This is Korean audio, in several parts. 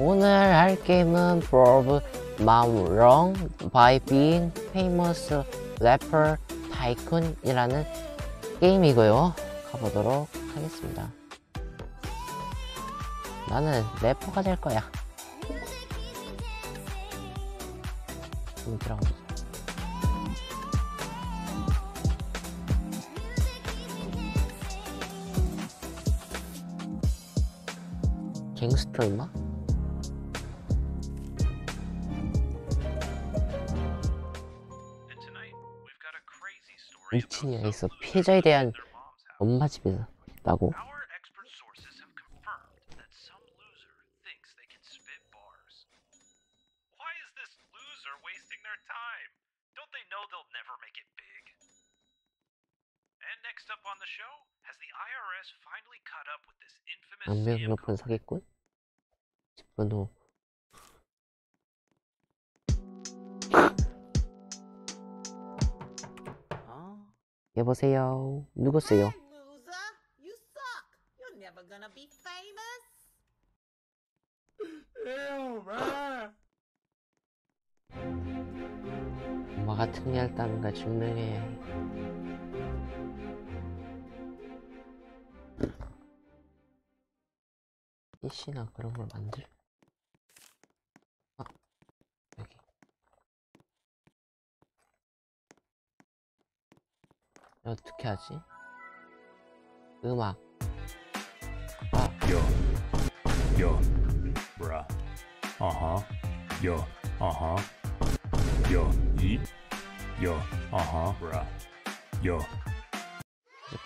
오늘 할 게임은 Prove My Wrong by Being Famous Rapper Tycoon이라는 게임이고요. 가보도록 하겠습니다. 나는 래퍼가 될 거야. 좀 들어가보자. 갱스터 임마? 1층에 있어 피해자에 대한 엄마 집이라고 악명 높은 사기꾼? 집번호 여보세요 누구세요? 엄마가 특이했다는 걸 증명해 PC나 그런 걸 만들 아 여기 어떻게 하지? 음악 bruh. Uh huh. Yo, uh huh. Yo, yeet. Yo, uh huh, bruh. Yo,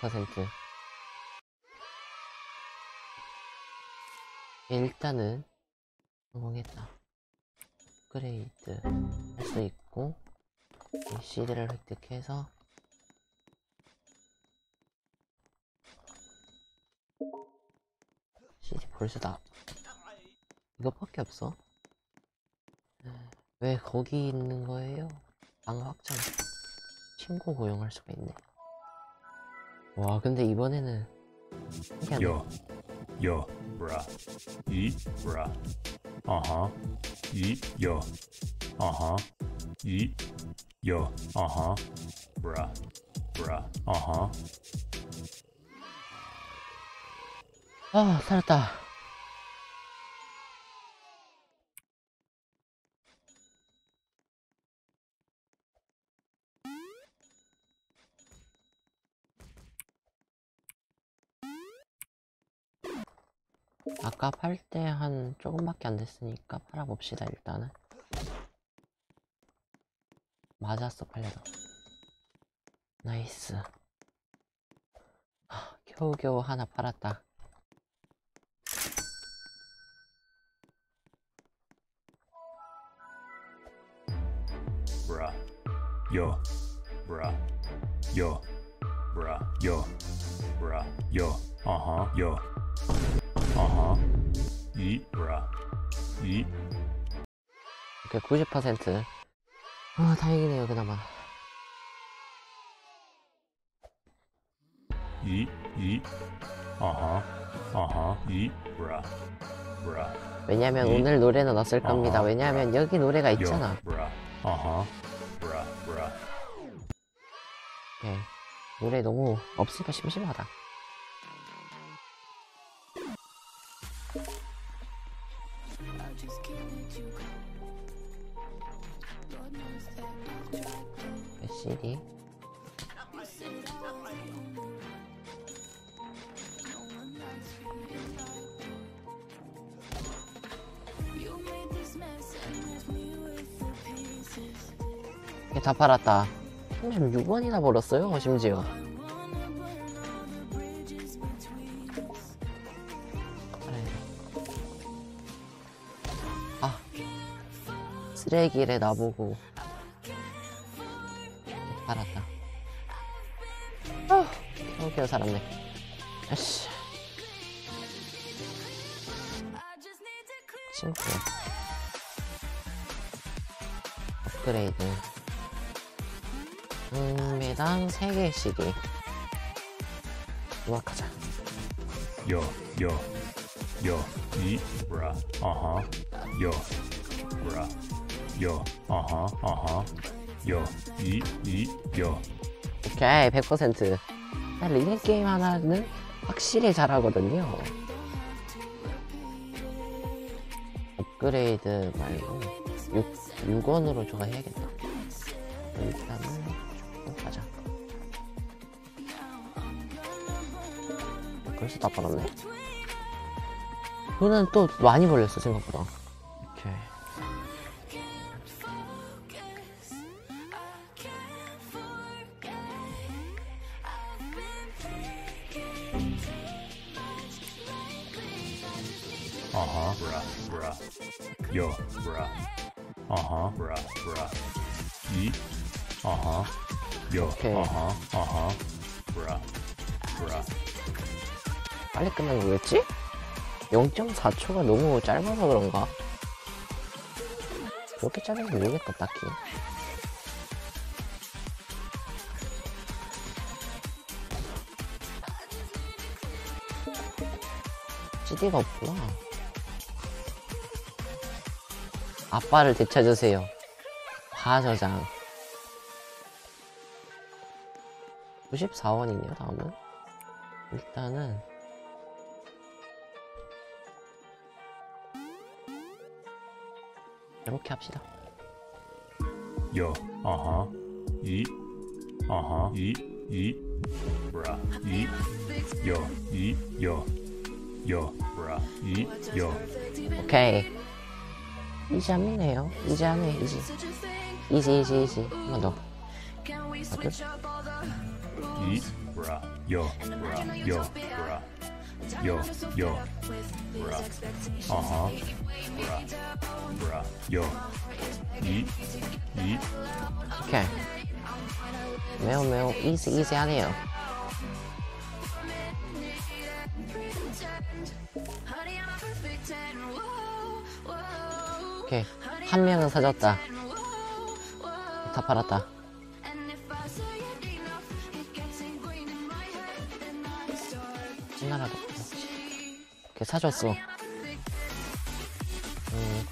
10% 일단은 성공했다 업그레이드 할 수 있고 이 CD를 획득해서 CD 벌써다 이것밖에 없어 왜 거기 있는 거예요? 방어 확장 친구 고용할 수가 있네 와 근데 이번에는 bruh. Uh huh. Yeet, yo. Uh huh. Yeet, yo. Uh huh. Bruh. Bruh. Uh huh. 아 살았다. 아까 팔 때 한 조금밖에 안 됐으니까 팔아봅시다 일단은. 맞았어 팔려도 nice. 아, 겨우겨우 하나 팔았다 bruh, yo, bruh, yo, bruh, yo, bruh, yo, uh huh, yo, uh huh, yeet, bruh, yeet, 오케이 90% 아, 다행이네요 그나마 uh huh, uh huh, yeet, bruh, bruh, 왜냐면 이- 오늘 노래는 없을 겁니다 아하. 왜냐면 여기 노래가 있잖아 uh huh, bruh, bruh, 예. 노래 너무 없으니까 심심하다 CD 다 팔았다. 36원이나 벌었어요 심지어. 아 쓰레기래 나보고 팔았다. 아 겨우겨우 살았네. 아씨. 친구 업그레이드 음매당 3개 CD 음악하자 eat, bruh, uh huh, yo, bruh, yo, uh huh, uh huh, yo, eat, eat, yo, 오케이 100%나 리듬 게임 하나는 확실히 잘하거든요 업그레이드 말고 6, 6원으로 저거 해야겠다 일단은 쭉 가자 벌써 다 벌었네 돈은 또 많이 벌렸어 생각보다 오케이 uh huh, bruh, bruh, yo, bruh, uh huh, bruh, yo, huh, uh huh, bruh, bruh. 빨리 끝난 거겠지? 0.4초가 너무 짧아서 그런가? 그렇게 짧은지 모르겠다, 딱히. CD가 없구나. 아빠를 되찾으세요. 화저장. 94원이네요, 다음은. 일단은 이렇게 합시다. Yo, uh huh, eat, uh huh, eat, eat, bruh, eat, yo, eat, yo, yo, bruh, eat, yo, 오케이. 이지함이네요. 이지하네, 이지. 이지, 이지, 이지. 한번 더. Bruh, yo, bruh, yo, bruh, yo, yo, bruh, uh huh, bruh, bruh, yo, eat, eat, 오케이. 매우 매우 이지, 이지하네요. 오케이. 한 명은 사줬다. 다 팔았다. 하나라도 이렇게 사줬어. 음.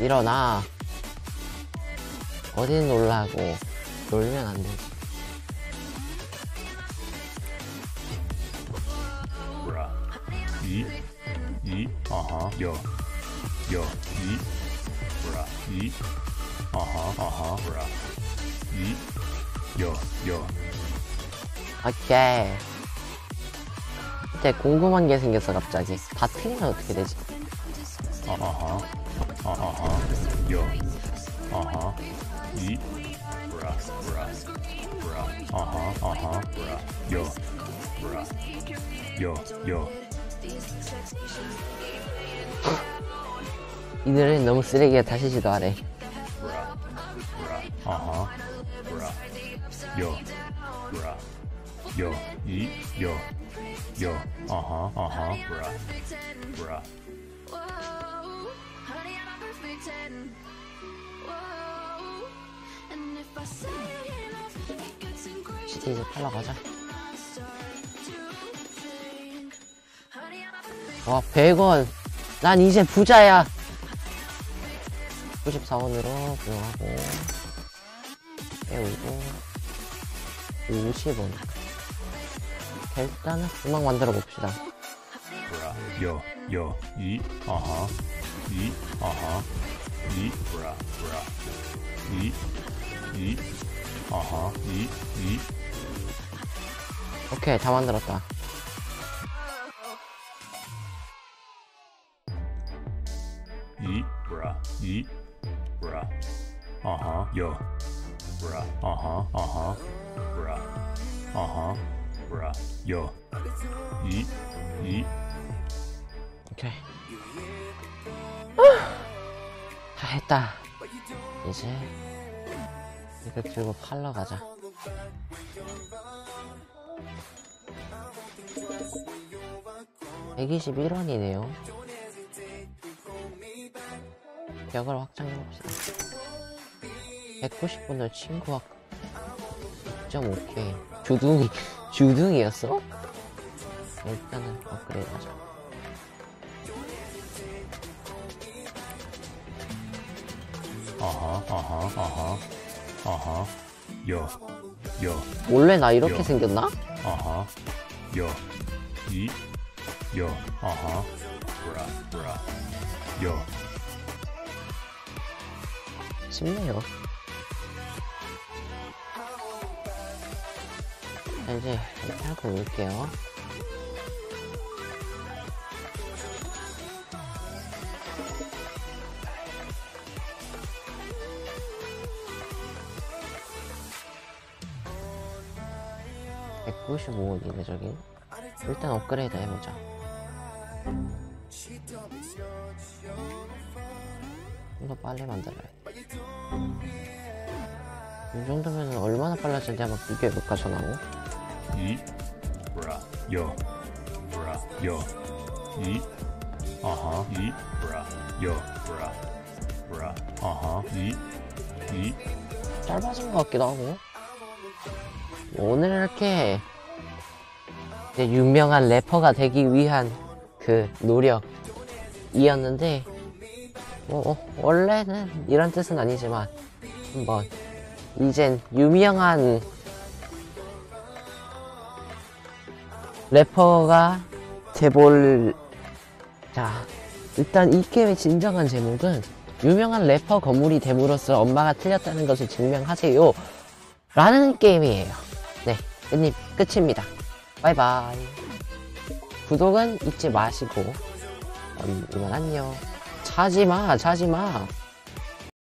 일어나. 어디 놀라고 놀면 안 되지. uh huh, yo, yo, eat, bruh, eat, uh huh, uh huh, bruh, eat, yo, yo, 오케이. 근데 궁금한 게 생겼어 갑자기. 바트리는 어떻게 되지? uh uh uh huh, eat, bruh, bruh, bruh, uh huh, uh huh, bruh, yo, bruh, yo, yo, 이들은 너무 쓰레기야 다시 시도하래. bruh, bruh, uh huh, bruh, yo, bruh, yo, eat, yo, yo, uh huh, uh huh, bruh, bruh, CD 이제 팔러 가자. 와 100원. 난 이제 부자야. 94원으로 부여하고 빼오고 50원. 일단은 음악 만들어 봅시다. uh huh, eat, uh huh, eat, bruh, bruh, eat, eat, uh huh, eat, eat, 오케이 다 만들었다. bruh, uh huh, yo, bruh, uh huh, uh huh, bruh, uh eat, eat, 오케이. 다 했다. 이제 이거 들고 팔러 가자. (121원이네요) 벽을 확장해봅시다 190분을 친구와 6.5K 주둥이 주둥이였어? 일단은 업그레이드 하자. 아하 아하 아하 아하 여 여, 원래 나 이렇게 요. 생겼나? 아하 여, 이, 여, 아하 브라 브라 여, 쉽네요. 자, 이제 하고 올게요. (195원이네) 저기 일단 업그레이드 해보자 좀 더 빨리 만들어야 돼. 이 정도면 얼마나 빨라졌는지 한번 비교해볼까 전하고 이, 브라 여, 브라 여, 이, 아하 이, 브라 여, 브라 브라 아하 이, 이, 짧아진 것 같기도 하고 오늘 이렇게 유명한 래퍼가 되기 위한 그 노력이었는데 뭐 어, 원래는 이런 뜻은 아니지만 한번 이젠 유명한 래퍼가 돼볼 자 일단 이 게임의 진정한 제목은 유명한 래퍼 건물이 됨으로써 엄마가 틀렸다는 것을 증명하세요. 라는 게임이에요. 네 끝님 끝입니다. 바이바이. 구독은 잊지 마시고. 음, 이만 안녕. 자지마 자지마